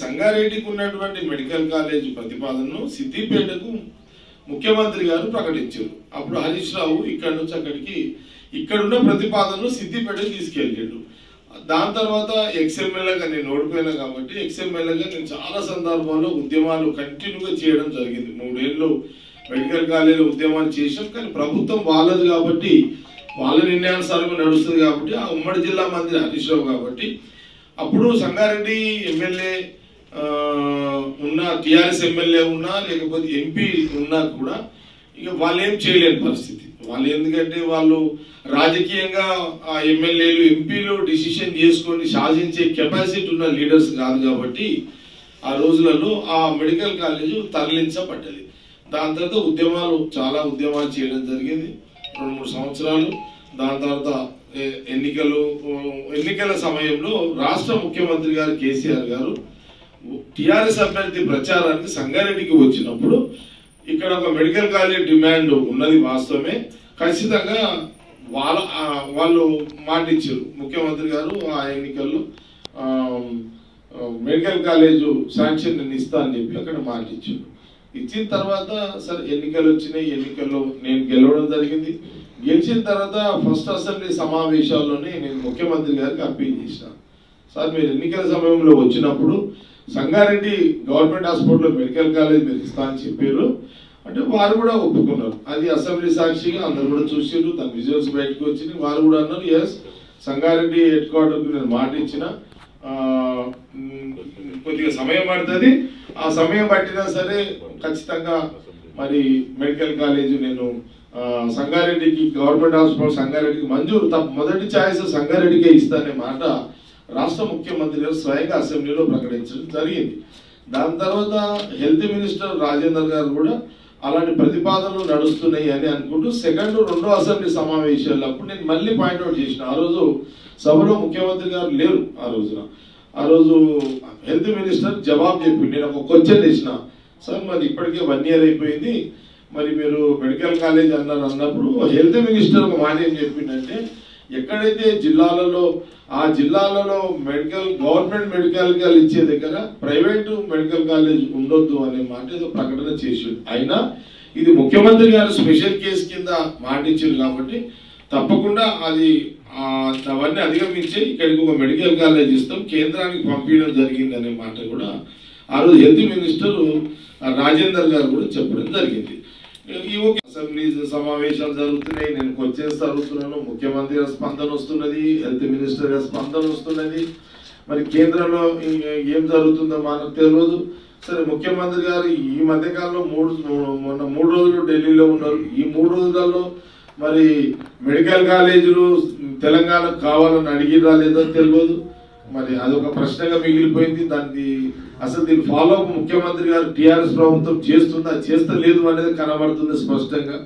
సంగారెడ్డికి ఉన్నటువంటి medical college ప్రతిపాదనను సిద్దిపేటకు ముఖ్యమంత్రి గారు ప్రకటించారు. అప్పుడు హరీష్ రావు ఇక్కడ నుంచి అక్కడికి ఇక్కడున్న ప్రతిపాదనను సిద్దిపేటకు తీసుకెళ్ళాడు. దాని తర్వాత ఎక్స్ఎంఎల్ఏగా నేను ఓడిపోయినా కాబట్టి ఎక్స్ఎంఎల్ఏగా నేను చాలా సందర్భాల్లో ఉద్యమాలు కంటిన్యూగా చేయడం జరిగింది. మూడేళ్ళు మెడికల్ కాలేజీలో ఉద్యమాలు చేసాం కానీ ప్రభుత్వం వాళ్ళది కాబట్టి వాళ్ళ నిర్ణయానుసారంగా నడుస్తుంది కాబట్టి ఆ ఉమ్మడి జిల్లా మంత్రి హరీష్ రావు కాబట్టి అప్పుడు సంగారెడ్డి ఎమ్మెల్యే ఉన్న టిఆర్ఎస్ ఎమ్మెల్యే ఉన్నా లేకపోతే ఎంపీ ఉన్నా కూడా ఇక వాళ్ళు ఏం చేయలేని పరిస్థితి. వాళ్ళు ఎందుకంటే వాళ్ళు రాజకీయంగా ఆ ఎమ్మెల్యేలు ఎంపీలు డిసిషన్ చేసుకొని శాసించే కెపాసిటీ ఉన్న లీడర్స్ కాదు కాబట్టి ఆ రోజులలో ఆ మెడికల్ కాలేజ్ తరలించబడ్డది. దాని తర్వాత ఉద్యమాలు చాలా ఉద్యమాలు చేయడం జరిగింది. రెండు మూడు సంవత్సరాలు. దాని తర్వాత ఎన్నికలు ఎన్నికల సమయంలో రాష్ట్ర ముఖ్యమంత్రి గారు కేసీఆర్ గారు టిఆర్ఎస్ అభ్యర్థి ప్రచారానికి సంగారెడ్డికి వచ్చినప్పుడు ఇక్కడ ఒక మెడికల్ కాలేజ్ డిమాండ్ ఉన్నది వాస్తవమే. ఖచ్చితంగా వాళ్ళ వాళ్ళు మాటిచ్చారు. ముఖ్యమంత్రి గారు ఆ ఎన్నికల్లో మెడికల్ కాలేజు శాంక్షన్ నేను ఇస్తా అని చెప్పి అక్కడ మాటిచ్చారు. ఇచ్చిన తర్వాత సరే ఎన్నికలు వచ్చినాయి. ఎన్నికల్లో నేను గెలవడం జరిగింది. గెలిచిన తర్వాత ఫస్ట్ అసెంబ్లీ సమావేశాల్లోనే నేను ముఖ్యమంత్రి గారికి అప్పీల్ చేసిన. సార్ మీరు ఎన్నికల సమయంలో వచ్చినప్పుడు సంగారెడ్డి గవర్నమెంట్ హాస్పిటల్లో మెడికల్ కాలేజ్ మీరు ఇస్తా అని చెప్పారు. అంటే వారు కూడా ఒప్పుకున్నారు. అది అసెంబ్లీ సాక్షిగా అందరు కూడా చూసారు తన విజువల్స్ బయటకు వచ్చింది. వారు కూడా అన్నారు ఎస్ సంగారెడ్డి హెడ్ క్వార్టర్కి నేను మాట ఇచ్చిన కొద్దిగా సమయం పడుతుంది. ఆ సమయం పట్టినా సరే ఖచ్చితంగా మరి మెడికల్ కాలేజ్ నేను సంగారెడ్డికి గవర్నమెంట్ హాస్పిటల్ సంగారెడ్డికి మంజూరు తప్ప మొదటి ఛాయిస్ సంగారెడ్డికే ఇస్తానే మాట. రాష్ట్ర ముఖ్యమంత్రి గారు స్వయంగా అసెంబ్లీలో ప్రకటించడం జరిగింది. దాని తర్వాత హెల్త్ మినిస్టర్ రాజేందర్ గారు కూడా అలాంటి ప్రతిపాదనలు నడుస్తున్నాయి అని అనుకుంటూ సెకండ్ రెండో అసెంబ్లీ సమావేశాలు అప్పుడు నేను మళ్ళీ పాయింట్అవుట్ చేసిన. ఆ రోజు సభలో ముఖ్యమంత్రి గారు లేరు ఆ రోజున. ఆ రోజు హెల్త్ మినిస్టర్ జవాబు చెప్పి నేను ఒక క్వశ్చన్ వేసిన సార్ మరి ఇప్పటికే వన్ ఇయర్ అయిపోయింది. మరి మీరు మెడికల్ కాలేజ్ అన్నారు అన్నప్పుడు హెల్త్ మినిస్టర్ ఒక మాట ఏం చెప్పిందంటే ఎక్కడైతే జిల్లాలలో ఆ జిల్లాలలో మెడికల్ గవర్నమెంట్ మెడికల్ కాలేజ్ ఇచ్చే దగ్గర ప్రైవేటు మెడికల్ కాలేజ్ ఉండొద్దు అనే మాట ఏదో ప్రకటన చేసిండు. అయినా ఇది ముఖ్యమంత్రి గారు స్పెషల్ కేసు కింద మాట కాబట్టి తప్పకుండా అది అవన్నీ అధిగమించి ఇక్కడికి ఒక మెడికల్ కాలేజ్ ఇస్తాం కేంద్రానికి పంపించడం జరిగింది అనే మాట కూడా ఆ రోజు హెల్త్ మినిస్టర్ రాజేందర్ గారు కూడా చెప్పడం జరిగింది. అసెంబ్లీ సమావేశాలు జరుగుతున్నాయి నేను క్వశ్చన్స్ జరుగుతున్నాను ముఖ్యమంత్రి స్పందన వస్తున్నది హెల్త్ మినిస్టర్ స్పందన వస్తున్నది మరి కేంద్రంలో ఏం జరుగుతుందో మనకు తెలియదు సరే ముఖ్యమంత్రి గారు ఈ మధ్య కాలంలో మూడు మొన్న మూడు రోజులు ఢిల్లీలో ఉన్నారు. ఈ మూడు రోజులలో మరి మెడికల్ కాలేజీలు తెలంగాణకు కావాలని అడిగిరా లేదో తెలియదు మరి అదొక ప్రశ్నగా మిగిలిపోయింది. దాన్ని అసలు దీని ఫాలో అప్ ముఖ్యమంత్రి గారు టీఆర్ఎస్ ప్రభుత్వం చేస్తుందా చేస్తలేదు అనేది కనబడుతుంది స్పష్టంగా.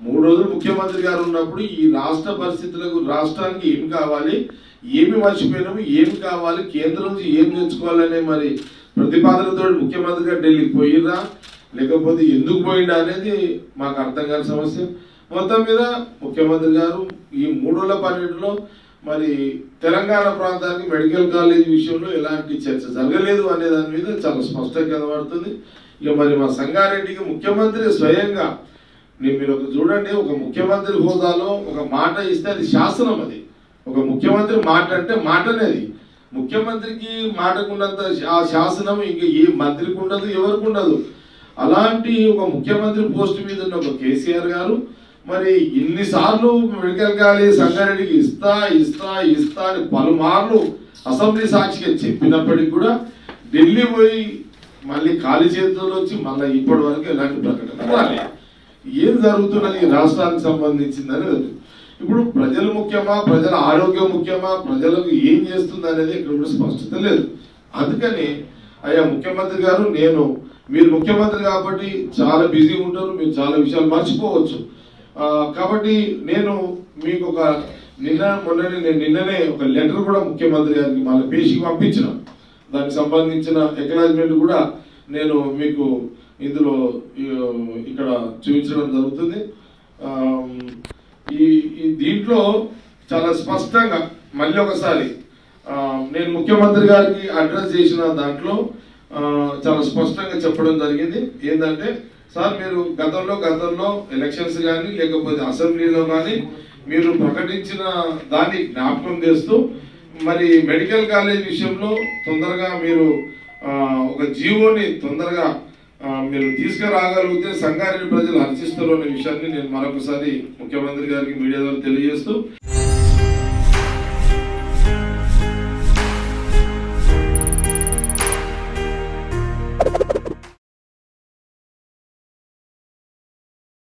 మూడు రోజులు ముఖ్యమంత్రి గారు ఉన్నప్పుడు ఈ రాష్ట్ర పరిస్థితులకు రాష్ట్రానికి ఏం కావాలి ఏమి మర్చిపోయినాము ఏమి కావాలి కేంద్రం నుంచి ఏం తెచ్చుకోవాలనే మరి ప్రతిపాదనతో ముఖ్యమంత్రి గారు ఢిల్లీకి పోయిరా లేకపోతే ఎందుకు పోయిండా అనేది మాకు అర్థం కాని సమస్య. మొత్తం మీద ముఖ్యమంత్రి గారు ఈ మూడు రోజుల పర్యటనలో మరి తెలంగాణ ప్రాంతానికి మెడికల్ కాలేజ్ విషయంలో ఎలాంటి చర్చ జరగలేదు అనే దాని మీద చాలా స్పష్టంగా కనబడుతుంది. ఇక మరి మా సంగారెడ్డికి ముఖ్యమంత్రి స్వయంగా మీరు ఒక చూడండి ఒక ముఖ్యమంత్రి హోదాలో ఒక మాట ఇస్తే అది శాసనం అది. ఒక ముఖ్యమంత్రి మాట అంటే మాట అనేది ముఖ్యమంత్రికి మాటకున్నంత ఆ శాసనం ఇంకా ఏ మంత్రికి ఉండదు ఎవరికి ఉండదు. అలాంటి ఒక ముఖ్యమంత్రి పోస్ట్ మీద ఉన్న ఒక కేసీఆర్ గారు మరి ఇన్నిసార్లు మెడికల్ కాలేజ్ సంగారెడ్డికి ఇస్తా ఇస్తా ఇస్తా అని పలుమార్లు అసెంబ్లీ సాక్షిగా చెప్పినప్పటికీ కూడా ఢిల్లీ పోయి మళ్ళీ ఖాళీ చేతుల్లో వచ్చి మళ్ళీ ఇప్పటి వరకు ఎలాంటి ప్రకటన రాలేదు ఏం జరుగుతున్నది ఈ రాష్ట్రానికి సంబంధించిందని ఇప్పుడు ప్రజలు ముఖ్యమా ప్రజల ఆరోగ్యం ముఖ్యమా ప్రజలకు ఏం చేస్తుంది అనేది ఇక్కడ కూడా స్పష్టత లేదు. అందుకని అయ్యా ముఖ్యమంత్రి గారు నేను మీరు ముఖ్యమంత్రి కాబట్టి చాలా బిజీ ఉంటారు మీరు చాలా విషయాలు మర్చిపోవచ్చు. కాబట్టి నేను మీకు ఒక నిన్న మొన్ననే నేను నిన్ననే ఒక లెటర్ కూడా ముఖ్యమంత్రి గారికి మళ్ళీ పేషికి పంపించిన. దానికి సంబంధించిన ఎక్నాలజ్మెంట్ కూడా నేను మీకు ఇందులో ఇక్కడ చూపించడం జరుగుతుంది. ఈ ఈ దీంట్లో చాలా స్పష్టంగా మళ్ళీ ఒకసారి నేను ముఖ్యమంత్రి గారికి అడ్రస్ చేసిన దాంట్లో చాలా స్పష్టంగా చెప్పడం జరిగింది. ఏంటంటే సార్ మీరు గతంలో గతంలో ఎలక్షన్స్ కానీ లేకపోతే అసెంబ్లీలో కానీ మీరు ప్రకటించిన దాన్ని జ్ఞాపకం చేస్తూ మరి మెడికల్ కాలేజ్ విషయంలో తొందరగా మీరు ఒక జీవోని తొందరగా మీరు తీసుకురాగలిగితే సంగారెడ్డి ప్రజలు హర్షిస్తారు అనే విషయాన్ని నేను మరొకసారి ముఖ్యమంత్రి గారికి మీడియా ద్వారా తెలియజేస్తూ